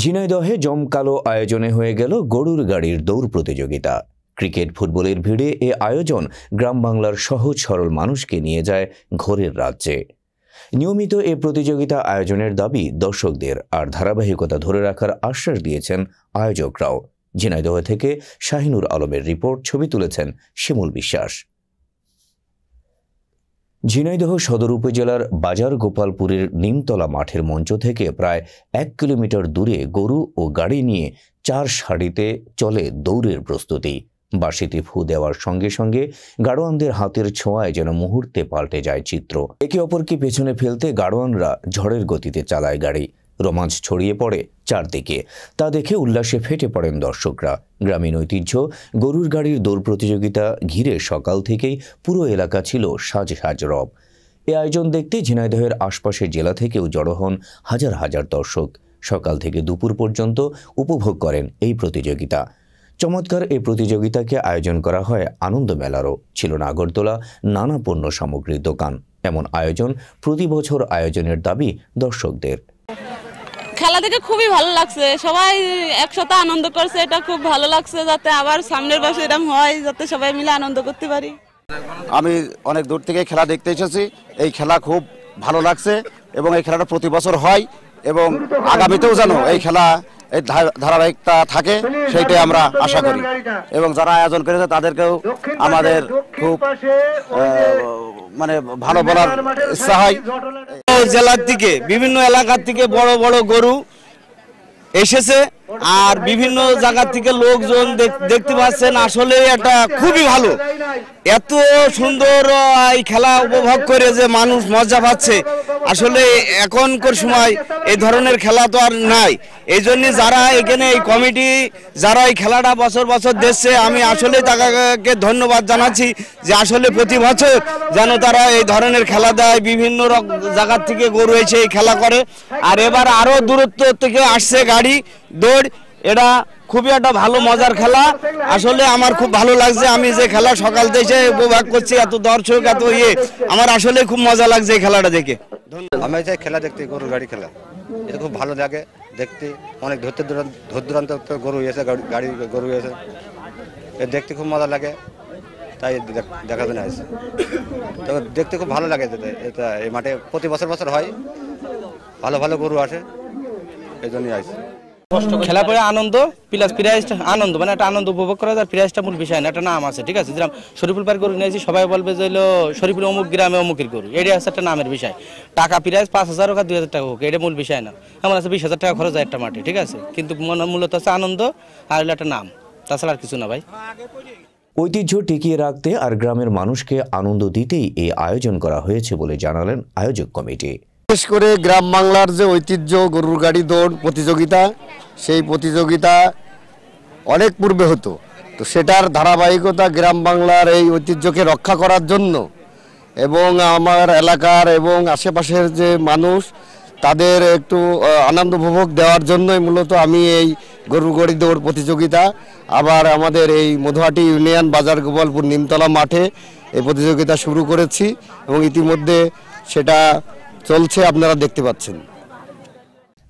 ঝিনাইদহে জমকালো আয়োজনে হয়ে গেল গরুর গাড়ির দৌড় প্রতিযোগিতা। ক্রিকেট ফুটবলের ভিড়ে এ আয়োজন গ্রাম বাংলার সহজ সরল মানুষকে নিয়ে যায় ঘোরের রাজ্যে। নিয়মিত এ প্রতিযোগিতা আয়োজনের দাবি দর্শকদের, আর ধারাবাহিকতা ধরে রাখার আশ্বাস দিয়েছেন আয়োজকরাও। ঝিনাইদহ থেকে শাহিনুর আলমের রিপোর্ট, ছবি তুলেছেন শিমুল বিশ্বাস। ঝিনাইদহ সদর উপজেলার বাজার গোপালপুরের নিমতলা মাঠের মঞ্চ থেকে প্রায় এক কিলোমিটার দূরে গরু ও গাড়ি নিয়ে চার সারিতে চলে দৌড়ের প্রস্তুতি। বাঁশিতে ফু দেওয়ার সঙ্গে সঙ্গে গাড়োয়ানদের হাতের ছোঁয়ায় যেন মুহূর্তে পাল্টে যায় চিত্র। একে অপরকে পেছনে ফেলতে গাড়োয়ানরা ঝড়ের গতিতে চালায় গাড়ি। রোমাঞ্চ ছড়িয়ে পড়ে চারদিকে। তা দেখে উল্লাসে ফেটে পড়েন দর্শকরা। গ্রামীণ ঐতিহ্য, গরুর গাড়ির দৌড় প্রতিযোগিতা ঘিরে সকাল থেকেই পুরো এলাকা ছিল সাজ সাজ রব। এ আয়োজন দেখতে ঝিনাইদহের আশপাশের জেলা থেকেও জড়ো হন হাজার হাজার দর্শক। সকাল থেকে দুপুর পর্যন্ত উপভোগ করেন এই প্রতিযোগিতা। চমৎকার এই প্রতিযোগিতাকে আয়োজন করা হয় আনন্দ মেলারও। ছিল নাগরদোলা নানা পণ্য সামগ্রীর দোকান। এমন আয়োজন প্রতি বছর আয়োজনের দাবি দর্শকদের। খেলা দেখে খুবই ভালো লাগছে। সবাই একসাথে আনন্দ করছে, এটা খুব ভালো লাগছে যাতে আবার সামনের বছর এরকম হয়, যাতে সবাই মিলে আনন্দ করতে পারি। আমি অনেক দূর থেকে খেলা দেখতে এসেছি। এই খেলা খুব ভালো লাগছে এবং এই খেলাটা প্রতি বছর হয় এবং আগামীতেও যেন এই খেলা, এই ধারাবাহিকতা থাকে, সেইটাই আমরা আশা করি। এবং যারা আয়োজন করেছে তাদেরকেও আমাদের খুব মানে ভালো বলার জেলার থেকে বিভিন্ন এলাকার থেকে বড় বড় গরু এসেছে আর বিভিন্ন জায়গা থেকে লোকজন দেখ- দেখতে পাচ্ছেন, আসলে এটা খুবই ভালো। এত সুন্দর এই খেলা উপভোগ করে যে মানুষ মজা পাচ্ছে। আসলে এখনকার সময় এই ধরনের খেলা তো আর নাই। এই জন্য যারা এখানে এই কমিটি, যারা এই খেলাটা বছর বছর দেখছে, আমি আসলে তাকে ধন্যবাদ জানাচ্ছি যে আসলে প্রতি বছর যেন তারা এই ধরনের খেলা দেয়, বিভিন্ন জায়গার থেকে গরু এসে এই খেলা করে। আর এবার আরও দূরত্ব থেকে আসছে গাড়ি, দৌড়, এটা খুবই একটা ভালো মজার খেলা। আসলে আমার খুব ভালো লাগছে, আমি যে খেলা সকাল থেকে উপভোগ করছি, এত দর্শক, এত ইয়ে আমার আসলে খুব মজা লাগছে এই খেলাটা দেখে। আমি চাই খেলা দেখতে, গরুর গাড়ি খেলা। এটা খুব ভালো লাগে দেখতে। অনেক ধরতে দূর দূরান্ত গরু এসে, গাড়ি গরু এসে। দেখতে খুব মজা লাগে। তাই দেখা জন্য আসছে তো দেখতে খুব ভালো লাগে এটা এই মাঠে। প্রতি বছর বছর হয়। ভালো ভালো গরু আসে। এই জন্যই আসছে খেলা পরে আনন্দ প্লাস প্রাইজটা আনন্দ মানে একটা আনন্দ উপভোগ করা যায় প্রাইজটা মূল বিষয় না একটা নাম আছে ঠিক আছে? যেরকম শরীফুল পার গরু নিয়েছি সবাই বলবে যে হলো শরীফুল অমুক গ্রামে অমুকের গরু এটা হচ্ছে একটা নামের বিষয়। টাকা প্রাইজ পাঁচ হাজার হোক আর দুই হাজার টাকা হোক এটা মূল বিষয় না। এমন আছে বিশ হাজার টাকা খরচ হয় একটা মাঠে ঠিক আছে? কিন্তু মনে- মূলত হচ্ছে আনন্দ আর হলো একটা নাম। তাছাড়া আর কিছু না ভাই। ঐতিহ্য টিকিয়ে রাখতে আর গ্রামের মানুষকে আনন্দ দিতেই এই আয়োজন করা হয়েছে বলে জানালেন আয়োজক কমিটি। বিশেষ করে গ্রাম বাংলার যে ঐতিহ্য, গরুর গাড়ি, দৌড় প্রতিযোগিতা, সেই প্রতিযোগিতা অনেক পূর্বে হতো। তো সেটার ধারাবাহিকতা গ্রাম বাংলার এই ঐতিহ্যকে রক্ষা করার জন্য এবং আমার এলাকার এবং আশেপাশের যে মানুষ, তাদের একটু আনন্দ উপভোগ দেওয়ার জন্যই মূলত আমি এই গরুর গাড়ি, দৌড় প্রতিযোগিতা, আবার আমাদের এই মধুহাটি ইউনিয়ন বাজার গোপালপুর নিমতলা মাঠে এই প্রতিযোগিতা শুরু করেছি এবং ইতিমধ্যে সেটা চলছে, আপনারা দেখতে পাচ্ছেন।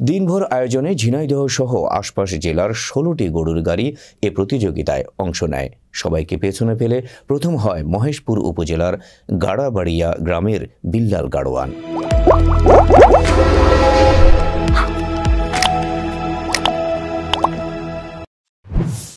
দিনভর আয়োজনে ঝিনাইদহ সহ আশপাশ জেলার ষোলোটি গরুর গাড়ি এ প্রতিযোগিতায় অংশ নেয়। সবাইকে পেছনে ফেলে প্রথম হয় মহেশপুর উপজেলার গাড়াবাড়িয়া গ্রামের বিল্লাল গাড়োয়ান।